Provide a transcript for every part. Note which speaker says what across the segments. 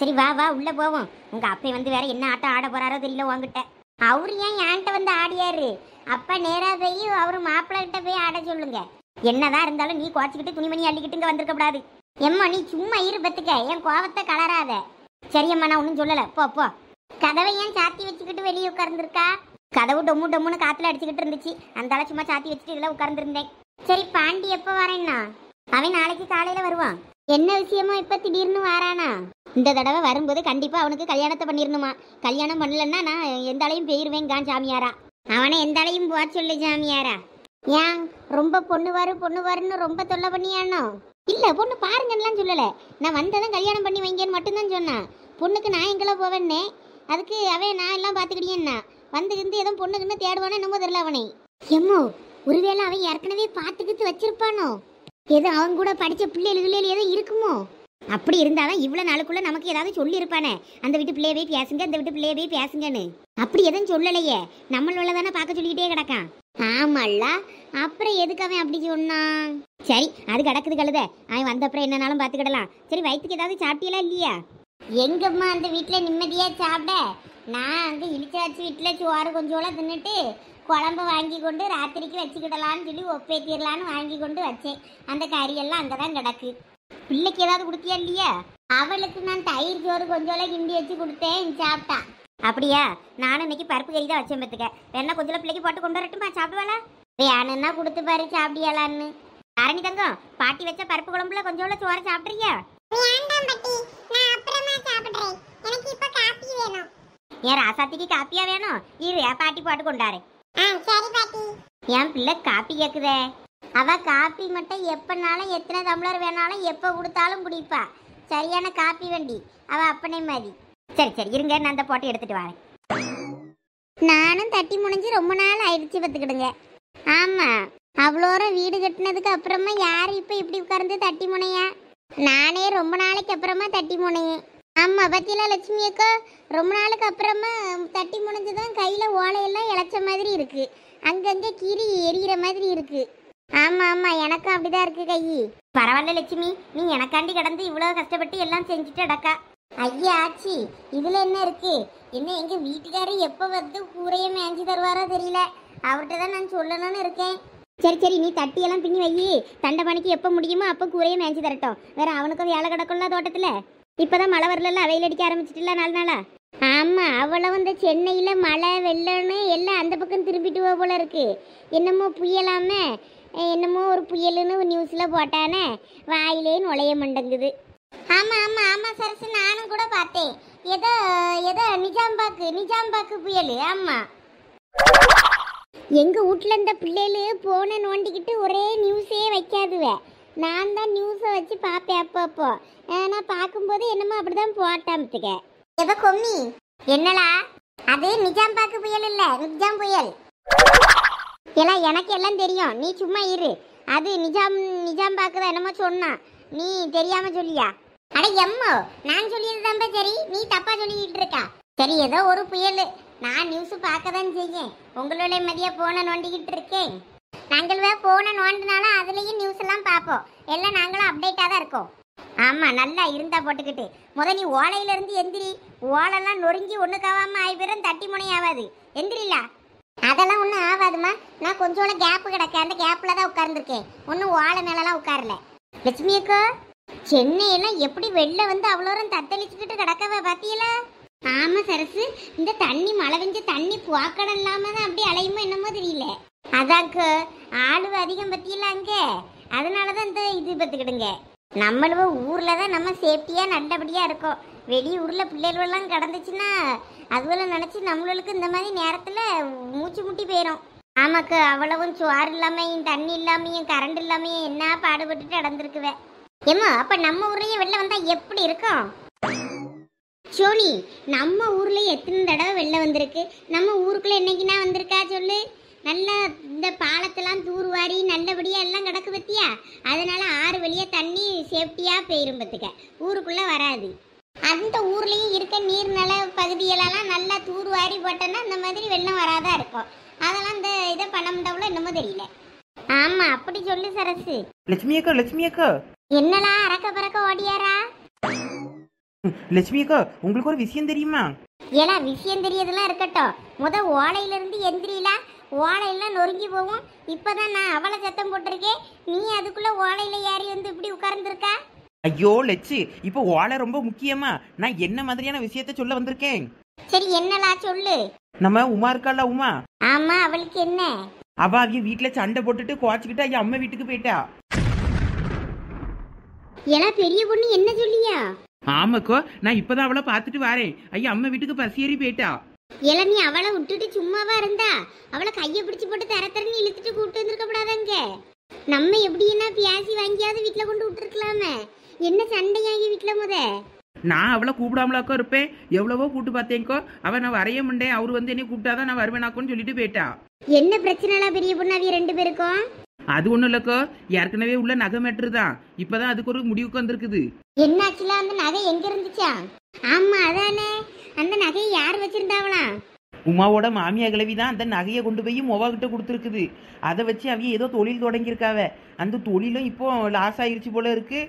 Speaker 1: சரி வா வா உள்ள போவோம். உங்க அப்பே வந்து வேற என்ன ஆட்டம் ஆட போறாரோ தெரியல உங்ககிட்ட. அவரு ஏன் என்கிட்ட வந்து ஆடியாரு? அப்பா நேரா போய் அவர் மாப்பிள்ளை கிட்ட போய் ஆட சொல்லுங்க. என்னதான் இருந்தாலும் நீ குறைச்சிக்கிட்டு துணிமணி அள்ளிக்கிட்டு இங்க வந்திருக்க கூடாது எம்மா நீ சும்மா இரு பத்துக்க என் கோவத்தை கலராத. சரியம்மா நான் ஒன்றும் சொல்லலை. போ போ. கதவை ஏன் சாத்தி வச்சுக்கிட்டு வெளியே உட்கார்ந்துருக்கா? கதவு டொம்மு டொம்முன்னு காற்றுல அடிச்சுக்கிட்டு இருந்துச்சு. அந்த சும்மா சாத்தி வச்சுட்டு இதில் உட்கார்ந்துருந்தேன். சரி பாண்டி எப்போ வரேன்னா? அவன் நாளைக்கு காலையில் வருவான். என்ன விஷயமோ இப்ப திடீர்னு வாரானா? இந்த தடவை வரும்போது கண்டிப்பா அவனுக்கு கல்யாணத்தை பண்ணிடணுமா கல்யாணம் பண்ணலன்னா நான் எந்த ஆளையும் போயிருவேன் கான் சாமியாரா? அவனை எந்த அலையும் போக சொல்லு சாமியாரா. ஏன்? ரொம்ப பொண்ணு வாரு பொண்ணு வாருன்னு ரொம்ப தொல்லை பண்ணியானோ? இல்ல பொண்ணு பாருங்கன்னெலாம் சொல்லல. நான் வந்ததும் கல்யாணம் பண்ணி வைங்கன்னு மட்டும்தான் சொன்னான். பொண்ணுக்கு நான் எங்களை போவேன்னே? அதுக்கு அவன் நான் எல்லாம் பார்த்துக்கிட்டேன்னா வந்து இருந்து எதுவும் பொண்ணுக்குன்னு தேடுவானே என்னமோ தெரியல அவனை. எம்மோ ஒருவேளை அவன் ஏற்கனவே பார்த்துக்கிட்டு வச்சிருப்பானோ? ஏதோ அவன் கூட படிச்ச பிள்ளைகள் ஏதோ இருக்குமோ? அப்படி இருந்தாலும் இவ்வளோ நாளுக்குள்ள நமக்கு ஏதாவது சொல்லியிருப்பானே. அந்த வீட்டு பிள்ளைய போய் பேசுங்க அந்த வீட்டு பிள்ளைய போய் பேசுங்கன்னு. அப்படி எதுவும் சொல்லலையே. நம்மளோட தானே பார்க்க சொல்லிக்கிட்டே கிடக்கான். ஆமால்ல. அப்புறம் எதுக்கு அவன் அப்படி சொன்னான்? சரி அது கிடக்குது கழுத. அவன் வந்த அப்புறம் என்னனாலும் பார்த்துக்கிடலாம். சரி வயிற்றுக்கு ஏதாவது சாப்பிட்டீங்களா இல்லையா? எங்கம்மா அந்த வீட்டில் நிம்மதியாக சாப்பிட? நான் அங்கே இழிச்சாச்சு வீட்டில் சோறு கொஞ்சோலாம் தின்னுட்டு குழம்பு வாங்கி கொண்டு ராத்திரிக்கு வச்சுக்கிடலான்னு சொல்லி ஒப்பேத்திடலான்னு வாங்கி கொண்டு வச்சேன். அந்த கறியெல்லாம் அங்கே தான் கிடக்கு. பிள்ளைக்கு ஏதாவது கொடுத்தியா இல்லையா? அவளுக்கு நான் தயிர் சோறு கொஞ்சோலாம் கிண்டி வச்சு கொடுத்தேன் சாப்பிட்டா. அப்படியா? நானும் இன்னைக்கு பருப்பு கறி தான் வச்சேன் பத்துக்க வேணா கொஞ்சம் பிள்ளைக்கு போட்டு கொண்டு வரட்டுமா? சாப்பிடுவாளா? வேணும்னா கொடுத்து பாரு சாப்பிடியாளான்னு. அரணி தங்கம் பாட்டி வச்ச பருப்பு குழம்புல கொஞ்சோல சோறு சாப்பிட்றியா? என் ராசாத்திக்கு காப்பியா வேணும்? இரு பாட்டி போட்டு கொண்டாரு. என் பிள்ளை காப்பி கேக்குதே. அவ காப்பி மட்டும் எப்பனாலும் எத்தனை டம்ளர் வேணாலும் எப்போ கொடுத்தாலும் குடிப்பா. சரியான காப்பி வண்டி. அவ அப்பனே மாதிரி. சரி சரி இருங்க நான் அந்த போட்டு எடுத்துட்டு வரேன். நானும் தட்டி முடிஞ்சு ரொம்ப நாள் ஆயிடுச்சு பார்த்துக்கிடுங்க. ஆமா அவ்வளோரம் வீடு கட்டினதுக்கு அப்புறமா யார் இப்போ இப்படி உட்கார்ந்து தட்டி முனையா? நானே ரொம்ப நாளைக்கு அப்புறமா தட்டி முனையேன். ஆமா பத்தியில லட்சுமி அக்கா ரொம்ப நாளுக்கு அப்புறமா தட்டி முடிஞ்சுதான் கையில ஓலையெல்லாம் இழைச்ச மாதிரி இருக்கு. அங்கங்க கீறி எரியிற மாதிரி இருக்கு. ஆமா ஆமா எனக்கும் அப்படிதான் இருக்கு கை. பரவாயில்ல லட்சுமி நீ எனக்காண்டி கடந்து இவ்வளவு கஷ்டப்பட்டு எல்லாம் செஞ்சுட்டு அடக்கா ஐயா ஆச்சி இதுல என்ன இருக்கு? என்ன எங்க வீட்டுக்காரர் எப்ப வந்து கூரைய மேய்ஞ்சி தருவாரோ தெரியல. அவர்கிட்ட தான் நான் சொல்லணும்னு இருக்கேன். சரி சரி நீ தட்டி எல்லாம் பின்னி வை. தண்டை பணிக்கு எப்போ முடியுமோ அப்போ கூரையை மேய்ஞ்சி தரட்டும். வேற அவனுக்கும் வேலை கிடக்கும்ல தோட்டத்துல. இப்போதான் மழை வரல வெயில் அடிக்க ஆரம்பிச்சிட்டுல நாலு நாளா? ஆமாம் அவ்வளவு இந்த சென்னையில் மழை வெள்ளம்னு எல்லாம் அந்த பக்கம் திரும்பிட்டு போல இருக்கு. என்னமோ புயலாமே என்னமோ ஒரு புயலுன்னு நியூஸில் போட்டானே வாயிலே நுழைய மாட்டேங்குது. ஆமாம் ஆமாம் ஆமாம் சரசு நானும் கூட பார்த்தேன். ஏதோ ஏதோ நிஜாம்பாக்கு நிஜாம்பாக்கு புயல் ஆமாம் எங்கள் வீட்ல இந்த பிள்ளைகளு போனை நோண்டிக்கிட்டு ஒரே நியூஸே வைக்காதுவே. நான் தான் நியூஸை வச்சு பார்ப்பேன் அப்போ அப்போ நான் பார்க்கும்போது என்னமோ அப்படிதான் போட்டாமத்துக்க எவ கொம்மி? என்னடா? அது நிஜாம்பாக்கு புயல் இல்ல நிஜாம் புயல். எல்லாம் எனக்கு எல்லாம் தெரியும். நீ சும்மா இரு. அது நிஜாம் நிஜாம்பாக்கு தான் என்னமோ சொன்னான். நீ தெரியாம சொல்லியா? அட எம்மோ நான் சொல்லியது சரி. நீ தப்பா சொல்லிக்கிட்டு இருக்கா? சரி ஏதோ ஒரு புயல். நான் நியூஸ் பார்க்க தான் செய்யேன். உங்களோட மதிய போன நோண்டிக்கிட்டு இருக்கேன். நாங்கள் வே போன நோண்டினாலும் அதுலேயும் நியூஸ் எல்லாம் பார்ப்போம். எல்லாம் நாங்களும் அப்டேட்டாக தான் இருக்கோம். ஆமாம் நல்லா இருந்தா போட்டுக்கிட்டு. முத நீ ஓலையிலேருந்து எந்திரி. ஓலெல்லாம் நொறுங்கி ஒண்ணுக்காவாம ஆயிரம் தட்டி முனை ஆகாது எந்திரிலா. அதெல்லாம் ஒன்றும் ஆகாதுமா நான் கொஞ்சோட கேப்பு கிடக்க அந்த கேப்பில் தான் உட்கார்ந்துருக்கேன். ஒன்றும் ஓலை மேலெலாம் உட்காரல. லட்சுமி அக்கா சென்னையெல்லாம் எப்படி வெளில வந்து அவ்வளோ தத்தளிச்சுக்கிட்டு கிடக்கவே பார்த்தீங்களா ஆமாம் சரசு இந்த தண்ணி மழை பெஞ்ச தண்ணி புவாக்கடம் இல்லாமல் தான் அப்படி அலையுமோ என்னமோ தெரியல. அதாக்கு ஆளு அதிகம் பத்தியில அங்க. அதனாலதான் இந்த இது பத்துக்கிடுங்க. நம்மளும் ஊர்ல தான் நம்ம சேஃப்டியா நல்லபடியா இருக்கோம். வெளியூர்ல பிள்ளைகளெல்லாம் கடந்துச்சுன்னா அதுவெல்லாம் நினைச்சு நம்மளுக்கு இந்த மாதிரி நேரத்துல மூச்சு முட்டி போயிடும் ஆமாக்கு அவ்வளவும் சுவார் இல்லாமையும் தண்ணி இல்லாமையும் கரண்ட் இல்லாமையும் என்ன பாடுபட்டுட்டு நடந்திருக்குவே. ஏமா அப்ப நம்ம ஊர்லயே வெளில வந்தா எப்படி இருக்கும்? சோனி நம்ம ஊர்ல எத்தனை தடவை வெளில வந்திருக்கு? நம்ம ஊருக்குள்ள என்னைக்குன்னா வந்திருக்கா சொல்லு. நல்லா இந்த பாலத்தெல்லாம் தூர்வாரி நல்லபடியா எல்லாம் கிடக்கு பத்தியா? அதனால ஆறு வழியா தண்ணி சேஃப்டியா போயிரும் பத்துக்க. ஊருக்குள்ள வராது. அந்த ஊர்லயும் இருக்க நீர்நில பகுதிகளெல்லாம் நல்லா தூர்வாரி போட்டோன்னா இந்த மாதிரி வெள்ளம் வராதா இருக்கும். அதெல்லாம் இந்த இதை பண்ண முடியல என்னமோ தெரியல. ஆமா அப்படி சொல்லு சரசு.
Speaker 2: லட்சுமி அக்கா லட்சுமி அக்கா.
Speaker 1: என்னடா அறக்க பறக்க ஓடியாரா?
Speaker 2: லட்சுமி அக்கா உங்களுக்கு ஒரு விஷயம் தெரியுமா?
Speaker 1: ஏலா விஷயம் தெரியதெல்லாம் இருக்கட்டும். முத ஓலையில இருந்து எந்திரிலா ஓலையெல்லாம் நொறுங்கி போகும். இப்பதான் நான் அவளை சத்தம் போட்டிருக்கேன். நீ அதுக்குள்ள ஓலையில ஏறி வந்து இப்படி உட்கார்ந்துருக்கா?
Speaker 2: ஐயோ லட்சு இப்போ ஓலை ரொம்ப முக்கியமா? நான் என்ன மாதிரியான விஷயத்த சொல்ல வந்திருக்கேன்?
Speaker 1: சரி என்னலா சொல்லு?
Speaker 2: நம்ம உமா இருக்கால உமா?
Speaker 1: ஆமா அவளுக்கு என்ன?
Speaker 2: அவ அவிய வீட்டுல சண்டை போட்டுட்டு குவாச்சுக்கிட்டு ஐயா அம்மா வீட்டுக்கு போயிட்டா.
Speaker 1: ஏலா பெரிய பொண்ணு என்ன சொல்லியா?
Speaker 2: ஆமாக்கோ நான் இப்பதான் அவளை பார்த்துட்டு வரேன். ஐயா அம்மா வீட்டுக்கு பசி ஏறி போயிட்டா.
Speaker 1: ஏல நீ அவளை விட்டுட்டு சும்மாவா இருந்தா? அவளை கையை பிடிச்சு போட்டு தர தரன்னு இழுத்துட்டு கூப்பிட்டு வந்திருக்க கூடாதாங்க நம்ம எப்படின்னா பியாசி வாங்கியாவது வீட்டுல கொண்டு விட்டுருக்கலாமே. என்ன சண்டையாகி வீட்டுல முத?
Speaker 2: நான் அவளை கூப்பிடாமலாக்கோ இருப்பேன்? எவ்வளவோ கூட்டு பார்த்தேன்க்கோ அவ நான் வரைய முண்டேன் அவர் வந்து என்னை கூப்பிட்டாதான் நான் வருவேனாக்கோன்னு சொல்லிட்டு போயிட்டா.
Speaker 1: என்ன பிரச்சனைலாம் பெரிய பொண்ணு அவிய ரெண்டு பேருக்கும்?
Speaker 2: அது ஒண்ணும் இல்லக்கோ. ஏற்கனவே உள்ள நகை மேட்ரு தான். இப்பதான் அதுக்கு ஒரு முடிவுக்கு வந்திருக்குது.
Speaker 1: என்னாச்சுல? அந்த நகை எங்க இருந்துச்சா? ஆமா அதானே. அந்த நகையை யார் வச்சிருந்தாவலாம்
Speaker 2: உமாவோட மாமியா கிழவி தான் அந்த நகையை கொண்டு போய் மொவா கிட்ட கொடுத்துருக்குது. அதை வச்சு அவன் ஏதோ தொழில் தொடங்கியிருக்காவ. அந்த தொழிலும் இப்போ லாஸ் ஆயிருச்சு போல இருக்கு.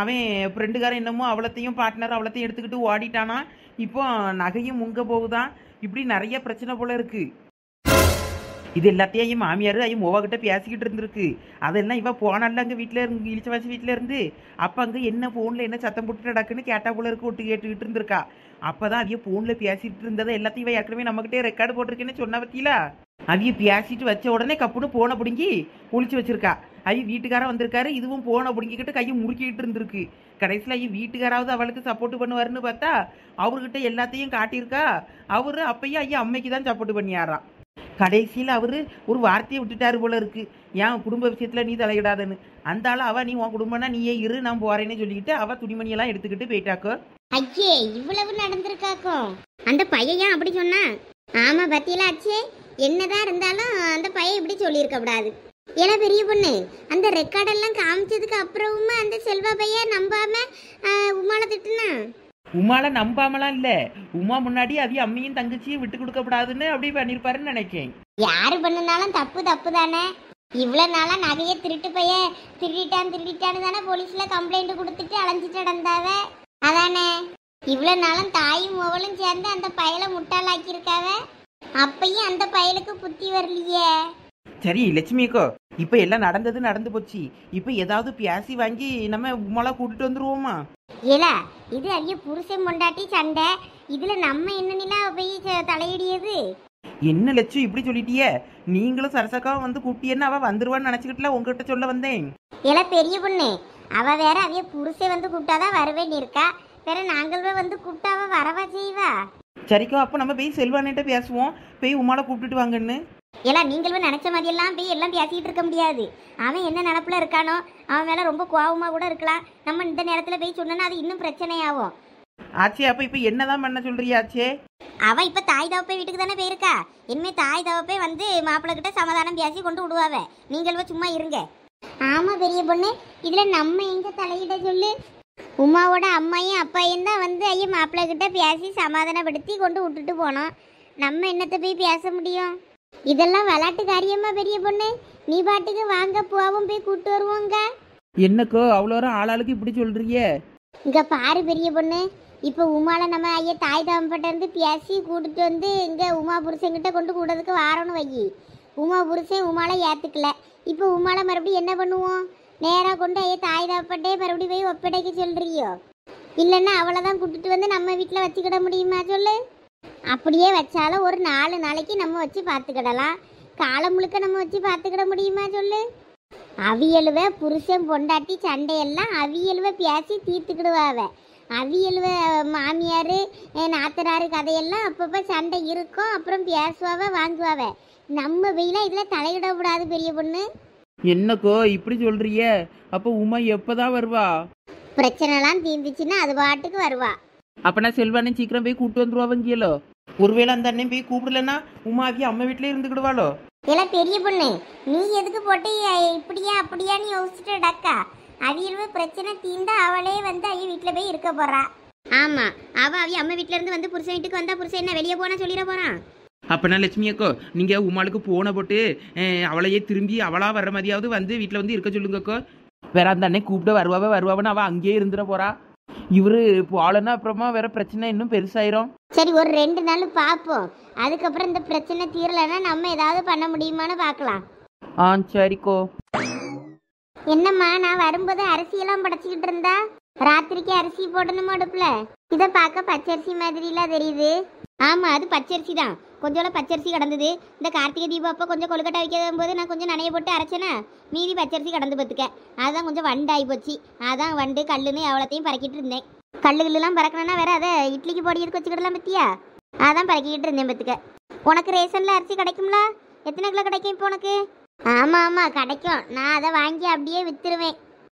Speaker 2: அவன் ஃப்ரெண்டுக்காரன் என்னமோ அவளத்தையும் பார்ட்னர் அவளத்தையும் எடுத்துக்கிட்டு ஓடிட்டானா. இப்போ நகையும் முங்க போகுதான். இப்படி நிறைய பிரச்சனை போல இருக்கு. இது எல்லாத்தையும் என் மாமியார் ஐயன் மொவா பேசிக்கிட்டு இருந்திருக்கு. அதெல்லாம் இவ போனால அங்கே வீட்டில் இருந்து இழிச்சவாசி வீட்டில் இருந்து அப்போ அங்கே என்ன ஃபோனில் என்ன சத்தம் போட்டு நடக்குன்னு கேட்டா போல இருக்கு ஒட்டு கேட்டுக்கிட்டு இருந்திருக்கா. அப்போ தான் அவிய ஃபோனில் பேசிகிட்டு இருந்ததை எல்லாத்தையும் இவ ஏற்கனவே நம்மகிட்டே ரெக்கார்டு போட்டிருக்கேன்னு சொன்ன பத்தியில? அவிய பேசிட்டு வச்ச உடனே கப்புன்னு போனை பிடுங்கி ஒழிச்சு வச்சிருக்கா. ஐயோ வீட்டுக்காரன் வந்திருக்காரு இதுவும் போனை பிடுங்கிக்கிட்டு கையை முறுக்கிக்கிட்டு இருந்திருக்கு. கடைசியில் ஐயா வீட்டுக்காராவது அவளுக்கு சப்போர்ட் பண்ணுவாருன்னு பார்த்தா அவர்கிட்ட எல்லாத்தையும் காட்டியிருக்கா. அவர் அப்பயும் ஐயா அம்மைக்கு தான் சப்போர்ட் பண்ணியாரான் கடைசியில் அவரு ஒரு வார்த்தையை விட்டுட்டாரு போல இருக்கு. ஏன் குடும்ப விஷயத்துல நீ தலையிடாதன்னு? அந்த ஆள் அவள் நீ உன் குடும்பம்னா நீயே இரு நான் போறேன்னு சொல்லிக்கிட்டு அவள் துணிமணியெல்லாம் எடுத்துக்கிட்டு போயிட்டாக்கோ.
Speaker 1: ஐயே இவ்வளவு நடந்திருக்காக்கோ? அந்த பையன் ஏன் அப்படி சொன்னா? ஆமா பத்தியெல்லாம் ஆச்சே என்னதான் இருந்தாலும் அந்த பையன் இப்படி சொல்லியிருக்க கூடாது. ஏன்னா பெரிய பொண்ணு அந்த ரெக்கார்டெல்லாம் காமிச்சதுக்கு அப்புறமும் அந்த செல்வா பையன் நம்பாம ஆஹ், உமால திட்டுனா?
Speaker 2: உமால நம்பாமலாம் இல்ல. உமா முன்னாடி அவிய அம்மியும் தங்கச்சியும் விட்டு கொடுக்கப்படாதுன்னு அப்படி பண்ணிருப்பாருன்னு நினைக்கேன்.
Speaker 1: யாரு பண்ணுனாலும் தப்பு தப்பு தானே. இவ்வளவு நாளா நகையை திருட்டு பைய திருடிட்டான் திருடிட்டான்னு தானே போலீஸ்ல கம்ப்ளைண்ட் கொடுத்துட்டு அலைஞ்சிட்டு நடந்தாவ? அதானே. இவ்வளவு நாளும் தாயும் மோவலும் சேர்ந்து அந்த பயலை முட்டாளாக்கியிருக்காவ? அப்பயும் அந்த பயலுக்கு புத்தி வரலையே.
Speaker 2: சரி லட்சுமி அக்கோ இப்ப எல்லாம் நடந்தது நடந்து போச்சு. இப்ப ஏதாவது பியாசி வாங்கி நம்ம உமாலா கூட்டிட்டு வந்துருவோமா?
Speaker 1: ஏலா இது அரிய புருஷன் பொண்டாட்டி சண்டை. இதுல நம்ம என்னன்னா போய் ச- தலையிடியது?
Speaker 2: என்ன லட்சு இப்படி சொல்லிட்டியே? நீங்களும் சரசக்காவும் வந்து கூப்பிட்டியன்னு அவ வந்துருவான்னு நினைச்சுக்கிட்டுல உங்ககிட்ட சொல்ல வந்தேன்.
Speaker 1: ஏலா பெரிய பொண்ணு அவ வேற அவிய புருஷன் வந்து கூப்பிட்டாதான் வருவேன்னு இருக்கா வேற நாங்களே வந்து கூப்பிட்டா அவ வரவா செய்வா?
Speaker 2: சரிக்கோ அப்போ நம்ம போய் செல்வானிட்ட பேசுவோம். போய் உமால கூப்பிட்டுட்டு வாங்கன்னு.
Speaker 1: எல்லாம் நீங்களும் நினைச்ச மாதிரியெல்லாம் போய் எல்லாம் பேசிட்டு இருக்க முடியாது. அவன் என்ன நினப்புல இருக்கானோ அவன் மேல ரொம்ப கோவமா கூட இருக்கலாம். நம்ம இந்த நேரத்துல போய் சொன்னோன்னா அது இன்னும் பிரச்சனையாகும்.
Speaker 2: ஆச்சே அப்ப இப்ப என்னதான் பண்ண சொல்றியாச்சே
Speaker 1: அவ இப்ப தாய் தவப்பை வீட்டுக்கு தானே போயிருக்கா? இனிமே தாய் தவப்பை வந்து மாப்பிள்ளை கிட்ட சமாதானம் பேசி கொண்டு விடுவாவ. நீங்களும் சும்மா இருங்க. ஆமா பெரிய பொண்ணு. இதுல நம்ம எங்க தலையிட சொல்லு? உமாவோட அம்மையும் அப்பாயும் தான் வந்து ஐயா மாப்பிள்ளை கிட்ட பேசி சமாதானப்படுத்தி கொண்டு விட்டுட்டு போனோம். நம்ம என்னத்தை போய் பேச முடியும்? இதெல்லாம் விளாட்டு காரியமா பெரிய பொண்ணு. நீ பாட்டுக்கு வாங்க போவோம் போய் கூட்டு வருவோங்க.
Speaker 2: என்னக்கோ அவ்வளோ ஆளாளுக்கு இப்படி சொல்றியே
Speaker 1: இங்க பாரு பெரிய பொண்ணு. இப்போ உமால நம்ம ஐயா தாய் தாம்பட்ட இருந்து பேசி கூட்டிட்டு வந்து இங்க உமா புருஷன்கிட்ட கொண்டு கூடதுக்கு வாரணும் வை உமா புருஷன் உமால ஏத்துக்கல. இப்போ உமால மறுபடியும் என்ன பண்ணுவோம்? நேரா கொண்டு ஐயா தாய் தாப்பட்டே மறுபடியும் போய் ஒப்படைக்க சொல்றியோ? இல்லைன்னா அவளை தான் கூட்டிட்டு வந்து நம்ம வீட்டில் வச்சுக்கிட முடியுமா? சொல்லு. அப்படியே வச்சாலும் ஒரு நாலு நாளைக்கு நம்ம வச்சு பார்த்துக்கிடலாம். காலம் முழுக்க நம்ம வச்சு பார்த்துக்கிட முடியுமா சொல்லு? அவியலுவ புருஷன் பொண்டாட்டி சண்டையெல்லாம் அவியலுவ பேசி தீர்த்துக்கிடுவாவ. அவியலுவ மாமியார் நாத்தனார் கதையெல்லாம் அப்பப்போ சண்டை இருக்கும் அப்புறம் பேசுவாவ வாங்குவாவ. நம்ம வெயில இதில் தலையிடக்கூடாது பெரிய பொண்ணு.
Speaker 2: என்னக்கோ இப்படி சொல்றியே அப்போ உமா எப்பதான் வருவா?
Speaker 1: பிரச்சனைலாம் தீர்ந்துச்சுன்னா அது பாட்டுக்கு வருவா.
Speaker 2: அப்ப நான் செல்வானே சீக்கிரம் போய் கூட்டு வந்துருவாங்கலோ ஒருவேளை அந்த அண்ணன் போய் கூப்பிடலன்னா உமாவி அம்மா வீட்டிலே இருந்துக்கிடுவாளோ?
Speaker 1: எல்லாம் பெரிய பொண்ணு. நீ எதுக்கு போட்டு இப்படியா அப்படியான்னு யோசிச்சுட்டு டக்கா அவியல்வ பிரச்சனை தீந்தா அவளே வந்து ஐய வீட்டில் போய் இருக்க போறா. ஆமா. அவ அவிய அம்மா வீட்ல இருந்து வந்து புருஷன் வீட்டுக்கு வந்தா புருஷன் என்ன வெளியே போனா சொல்லிட போறான்
Speaker 2: அப்பனா லட்சுமி அக்கோ நீங்க உமாளுக்கு போன போட்டு அவளையே திரும்பி அவளா வர்ற மாதிரியாவது வந்து வீட்டில் வந்து இருக்க சொல்லுங்கக்கோ வேற அந்த அண்ணன் கூப்பிட வருவாவ வருவாவன்னு அவ அங்கேயே இருந்துட போறா. இவரு போலன்னா அப்புறமா வேற பிரச்சனை இன்னும் பெருசாயிரும்.
Speaker 1: சரி ஒரு ரெண்டு நாள் பார்ப்போம் அதுக்கப்புறம் இந்த பிரச்சனை தீரலைன்னா நம்ம ஏதாவது பண்ண முடியுமான்னு பார்க்கலாம்
Speaker 2: ஆ சரிக்கோ.
Speaker 1: என்னம்மா நான் வரும்போது அரிசியெல்லாம் படைச்சிக்கிட்டு இருந்தா? ராத்திரிக்கு அரிசி போடணுமா அடுப்புல? இதை பார்க்க பச்சரிசி மாதிரிலாம் தெரியுது. ஆமா அது பச்சரிசி தான். கொஞ்சோட பச்சரிசி கிடந்தது. இந்த கார்த்திகை தீபம் அப்போ கொஞ்சம் கொழுக்கட்டை வைக்கும் போது நான் கொஞ்சம் நனைய போட்டு அரைச்சேனா? மீதி பச்சரிசி கடந்து பார்த்துக்க அதுதான் கொஞ்சம் வண்டாகி போச்சு. அதான் வண்டு கல்லுன்னு எவ்வளோத்தையும் பறக்கிட்டு இருந்தேன். கல்லு கில்லுலாம் பறக்கணும்னா வேற அதை இட்லிக்கு போடியதுக்கு வச்சுக்கிடலாம் பத்தியா? அதான் பறக்கிக்கிட்டு இருந்தேன் பார்த்துக்க உனக்கு ரேஷனில் அரிசி கிடைக்கும்ல? எத்தனை கிலோ கிடைக்கும் இப்போ உனக்கு? ஆமாம் ஆமாம் கிடைக்கும். நான் அதை வாங்கி அப்படியே விற்றுருவேன்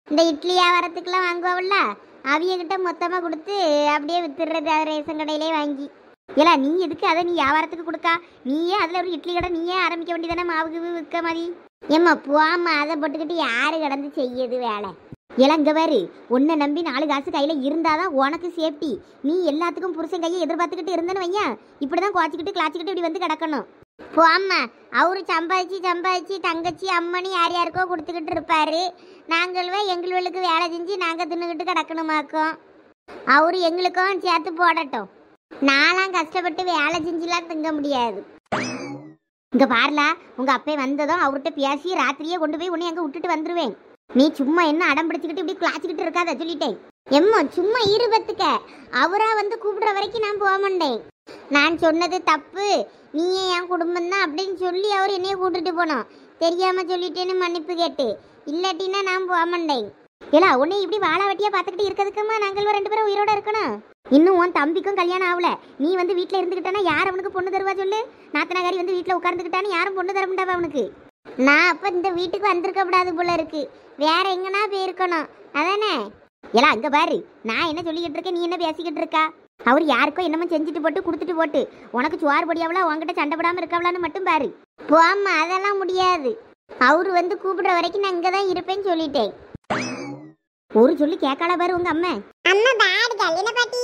Speaker 1: இந்த இட்லி வியாபாரத்துக்குலாம் வாங்குவாவில்ல? அவிய மொத்தமாக கொடுத்து அப்படியே விற்றுடுறது அது ரேஷன் கடையிலே வாங்கி. ஏலா நீ எதுக்கு அதை நீ வியாபாரத்துக்கு கொடுக்கா? நீயே அதில் ஒரு இட்லி கடை நீயே ஆரம்பிக்க வேண்டியதானே மாவுக்கு விற்க மாதிரி? ஏம்மா போம்மா அதை போட்டுக்கிட்டு யாரு கடந்து செய்யுது வேலை? இளங்க பாரு உன்னை நம்பி நாலு காசு கையில் இருந்தாதான் உனக்கு சேஃப்டி நீ எல்லாத்துக்கும் புருஷன் கையை எதிர்பார்த்துக்கிட்டு இருந்தேன்னு வையன். இப்படி தான் குவாச்சிக்கிட்டு கிளாச்சிக்கிட்டு இப்படி வந்து கிடக்கணும். போம்மா அவரு சம்பாதிச்சு சம்பாதிச்சு தங்கச்சி அம்மனி யார் யாருக்கோ கொடுத்துக்கிட்டு இருப்பாரு. நாங்களுவே எங்களுக்கு வேலை செஞ்சு நாங்கள் தின்னுக்கிட்டு கிடக்கணுமாக்கோம். அவரு எங்களுக்கும் சேர்த்து போடட்டும். நான்லாம் கஷ்டப்பட்டு வேலை செஞ்சுலாம் திங்க முடியாது. இங்க பாருலா உங்க அப்பே வந்ததும் அவர்கிட்ட பேசி ராத்திரியே கொண்டு போய் உன்னை அங்க விட்டுட்டு வந்துருவேன். நீ சும்மா என்ன அடம் பிடிச்சிக்கிட்டு இப்படி கிளாச்சிக்கிட்டு இருக்காத சொல்லிட்டேன். எம்மா சும்மா இருபத்துக்க. அவரா வந்து கூப்பிடுற வரைக்கும் நான் போக மாட்டேன். நான் சொன்னது தப்பு. நீயே என் குடும்பம் தான் அப்படின்னு சொல்லி அவர் என்னைய கூட்டிட்டு போனோம். தெரியாம சொல்லிட்டேன்னு மன்னிப்பு கேட்டு. இல்லாட்டினா நான் போக மாட்டேன். ஏலா உன்னை இப்படி வாழா வெட்டியா பார்த்துக்கிட்டு இருக்கிறதுக்குமா நாங்கள் ரெண்டு பேரும் உயிரோட இருக்கணும்? இன்னும் உன் தம்பிக்கும் கல்யாணம் ஆகல. நீ வந்து வீட்டில் இருந்துக்கிட்டானா யார் அவனுக்கு பொண்ணு தருவா சொல்லு? நாத்தனாகாரி வந்து வீட்டில் உட்காந்துக்கிட்டானு யாரும் பொண்ணு தர முடியாவா அவனுக்கு? நான் அப்போ இந்த வீட்டுக்கு வந்திருக்க கூடாது போல இருக்கு. வேற எங்கன்னா போயிருக்கணும். அதானே? ஏலா இங்கே பாரு. நான் என்ன சொல்லிக்கிட்டு இருக்கேன் நீ என்ன பேசிக்கிட்டு இருக்கா? அவர் யாருக்கோ என்னமோ செஞ்சுட்டு போட்டு கொடுத்துட்டு போட்டு. உனக்கு சுவார் பொடியாவளா உன்கிட்ட சண்டை போடாம இருக்கவளான்னு மட்டும் பாரு. போம்மா அதெல்லாம் முடியாது. அவர் வந்து கூப்பிடுற வரைக்கும் நான் இங்கே தான் இருப்பேன்னு சொல்லிட்டேன். ஒரு சொல்லி கேட்கால பாரு உங்க அம்மா.
Speaker 3: அம்மா பேட் கல்லின பாட்டி?